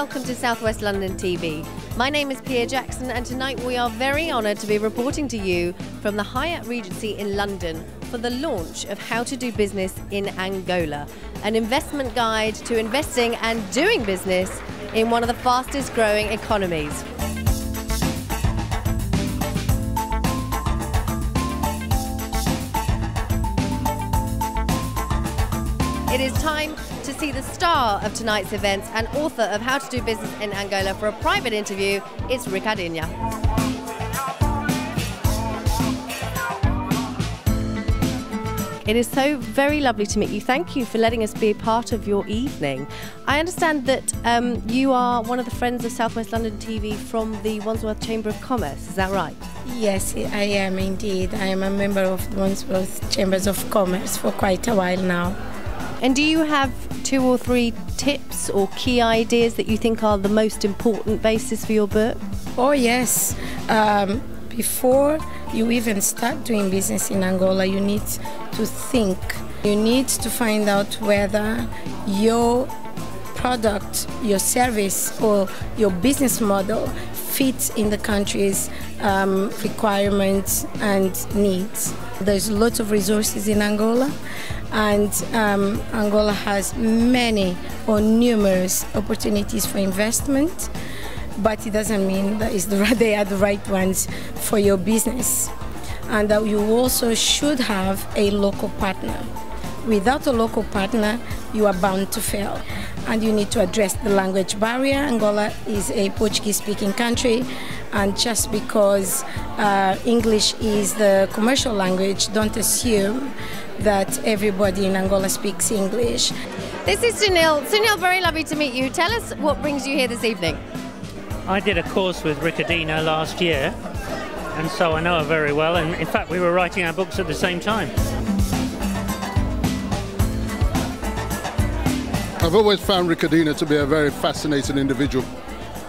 welcome to Southwest London TV. My name is Pia Jackson, and tonight we are very honoured to be reporting to you from the Hyatt Regency in London for the launch of How to Do Business in Angola, an investment guide to investing and doing business in one of the fastest growing economies. It is time the star of tonight's events and author of How to Do Business in Angola for a private interview. It's Ricardina. It is so very lovely to meet you. Thank you for letting us be a part of your evening. I understand that um, you are one of the friends of Southwest London TV from the Wandsworth Chamber of Commerce. Is that right? Yes, I am indeed. I am a member of the Wandsworth Chambers of Commerce for quite a while now. And do you have two or three tips or key ideas that you think are the most important basis for your book? Oh, yes. Um, before you even start doing business in Angola, you need to think. You need to find out whether your product, your service, or your business model fits in the country's um, requirements and needs. There's lots of resources in Angola, and um, Angola has many or numerous opportunities for investment, but it doesn't mean that the, they are the right ones for your business. And that you also should have a local partner. Without a local partner, you are bound to fail. And you need to address the language barrier. Angola is a Portuguese speaking country, and just because uh, English is the commercial language, don't assume that everybody in Angola speaks English. This is Sunil. Sunil, very lovely to meet you. Tell us what brings you here this evening. I did a course with Ricardina last year, and so I know her very well. And in fact, we were writing our books at the same time. I've always found Ricardina to be a very fascinating individual.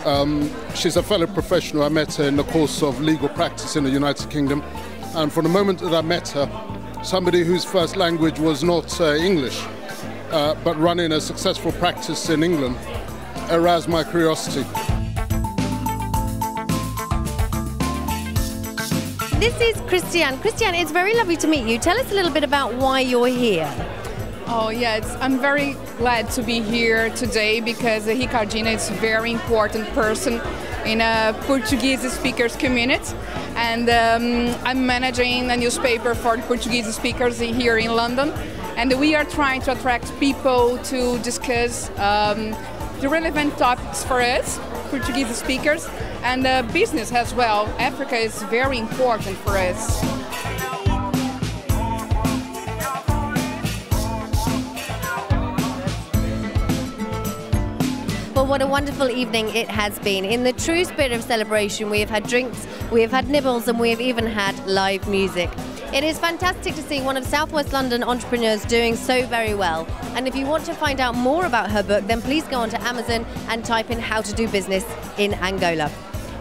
Um, she's a fellow professional. I met her in the course of legal practice in the United Kingdom. And from the moment that I met her, somebody whose first language was not uh, English, uh, but running a successful practice in England, aroused my curiosity. This is Christiane. Christiane, it's very lovely to meet you. Tell us a little bit about why you're here. Oh yeah, I'm very glad to be here today because Ricardina is a very important person in a Portuguese speakers community and um, I'm managing a newspaper for Portuguese speakers here in London and we are trying to attract people to discuss um, the relevant topics for us, Portuguese speakers, and uh, business as well. Africa is very important for us. What a wonderful evening it has been. In the true spirit of celebration, we have had drinks, we have had nibbles, and we have even had live music. It is fantastic to see one of Southwest London entrepreneurs doing so very well. And if you want to find out more about her book, then please go onto Amazon and type in How to Do Business in Angola.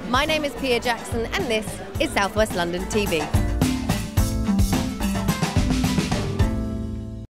My name is Pia Jackson, and this is Southwest London TV.